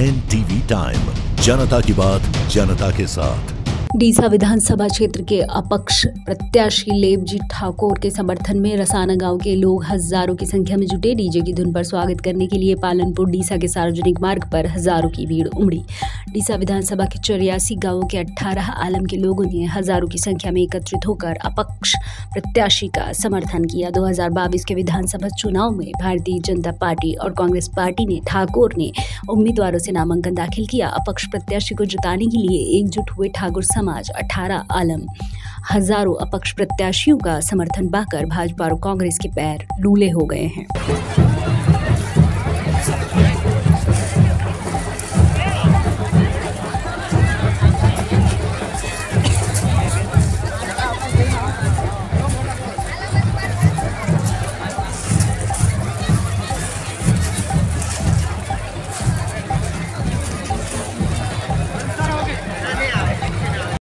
N TV time, जनता की बात, जनता के साथ। डीसा विधानसभा क्षेत्र के अपक्ष प्रत्याशी लेबजी ठाकुर के समर्थन में रसाना गाँव के लोग हज़ारों की संख्या में जुटे। डीजे की धुन पर स्वागत करने के लिए पालनपुर डीसा के सार्वजनिक मार्ग पर हज़ारों की भीड़ उमड़ी। डीसा विधानसभा के चौरासी गाँवों के 18 आलम के लोगों ने हज़ारों की संख्या में एकत्रित होकर अपक्ष प्रत्याशी का समर्थन किया। 2022 के विधानसभा चुनाव में भारतीय जनता पार्टी और कांग्रेस पार्टी ने ठाकुर ने उम्मीदवारों से नामांकन दाखिल किया। अपक्ष प्रत्याशी को जिताने के लिए एकजुट हुए ठाकुर समाज 18 आलम। हज़ारों अपक्ष प्रत्याशियों का समर्थन पाकर भाजपा और कांग्रेस के पैर लूले हो गए हैं।